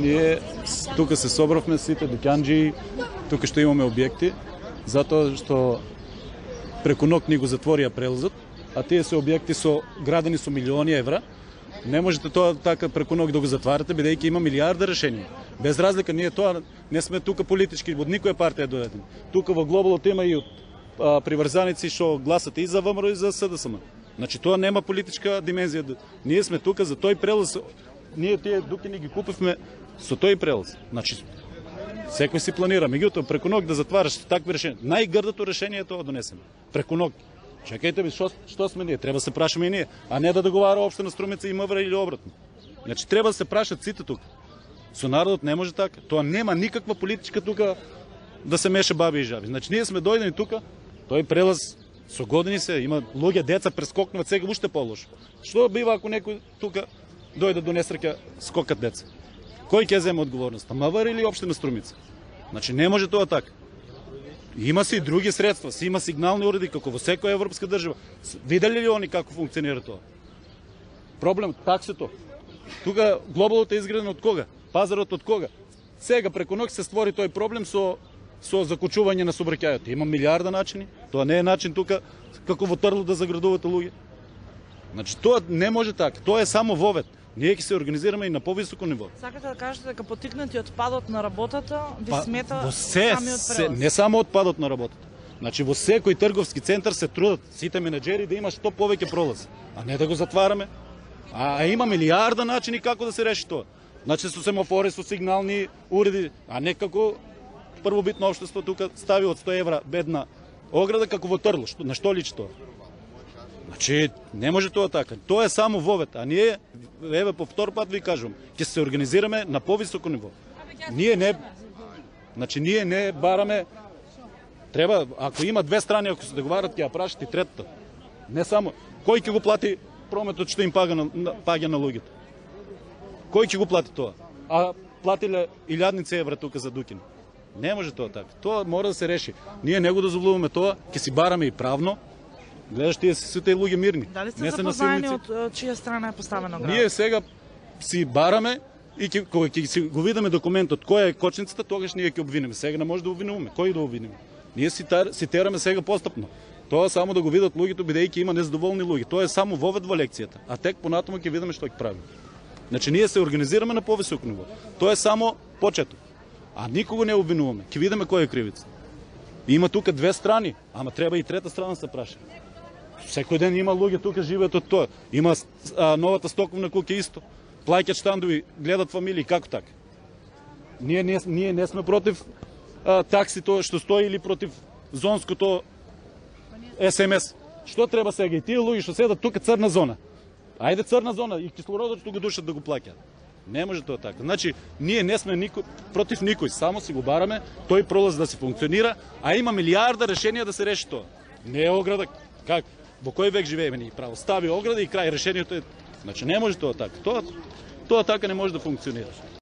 ние тука се собравме сите диканџи, тука што имаме објекти, затоа што преку ног ни го затворија прелазот, а тие се објекти со градени со милиони евра, не можете тоа така преку ног да го затварате, бидејќи има милиарда решенија. Без разлика, ние тоа не сме тука политички, од никоја партија да доеден. Тука во глобалот има и од а, приврзаници што гласат и за ВМРО и за СДСМ. Значи тоа нема политичка димензија. Ние сме тука за тој прелаз. Ние тие дукини ги купивме со тој прелаз. Значи секој си планира, меѓутоа преку ног да затвараш такви решенија. Најгрдото решение е тоа да донесено. Преку ног. Чекајте би, што, што сме ние? Треба да се прашаме и ние, а не да договара општина Струмица и МВР или обратно. Значи треба да се прашат сите тука. Со народот не може така. Тоа нема никаква политичка тука да се меша баби и жаби. Значи ние сме дојдени тука, тој прелаз со години се има луѓе деца прескокнуваат сега уште полошо. Што бива ако некој тука дојде да до несреќа скокат деца? Кој ќе земе одговорноста? Па МВР или општина Струмица? Значи не може тоа така. Има си и други средства, си има сигнални уреди како во секоја европска држава. Видели ли они како функционира тоа? Проблем таксето. Тука глобалот е изграден од кога? Пазарот од кога? Сега преку ноќ се створи тој проблем со со закучување на сообраќајот. Има милиарда начини. Тоа не е начин тука како во Трло да заградувате луѓе. Значи тоа не може така. Тоа е само вовет. Ние ќе се организираме и на повисоко ниво. Сакате да кажете дека потикнати од падот на работата ви Па, смета во се, самиот се, не само од падот на работата. Значи во секој трговски центар се трудат сите менеджери да има што повеќе пролаз, а не да го затвараме. А, а има милиарда начини како да се реши тоа. Значи со семафори, со сигнални уреди, а не како првобитно општество тука стави од 100 евра бедна ограда како во Трло. Што, на што личи тоа? Значи, не може тоа така. Тоа е само вовет, а ние, еве по втор пат ви кажувам, ќе се организираме на повисоко ниво. Ние не Значи ние не бараме треба ако има две страни ако се договарат ќе ја прашат и третата. Не само кој ќе го плати прометот што им пага на, паѓа на луѓето. Кој ќе го плати тоа? А платиле илјадници евра тука за Дукин. Не може тоа така. Тоа мора да се реши. Ние не го дозволуваме тоа, ќе си бараме и правно. Гледаш тие се сите луѓе мирни. Дали сте запознаени од чија страна е поставено град? Ние сега си бараме и ќе, кога ќе си го видиме документот која е кочницата, тогаш ние ќе обвинеме. Сега не може да обвинуваме. Кој да обвинеме? Ние си, тар, си тераме сега постапно. Тоа само да го видат луѓето бидејќи има незадоволни луѓе. Тоа е само вовед во лекцијата, а тек понатаму ќе видиме што ќе правиме. Значи ние се организираме на повисоко ниво. Тоа е само почеток. А никого не обвинуваме. Ќе видиме кој е кривица. Има тука две страни, ама треба и трета страна да се праша. Секој ден има луѓе тука живеат од тоа. Има а, новата стоковна куќа исто. Плаќаат штандови, гледат фамилии, како така? Ние не, ние не сме против а, такси тоа што стои или против зонското СМС. Што треба сега и тие луѓе што седат тука црна зона? Ајде црна зона и кислородот што го душат да го плаќаат. Не може тоа така. Значи, ние не сме нико, против никој, само си го бараме тој пролаз да се функционира, а има милиарда решенија да се реши тоа. Не е ограда, как? Во кој век живееме ние? Право, стави огради и крај решението е... Значи, не може тоа така. Тоа, тоа така не може да функционира.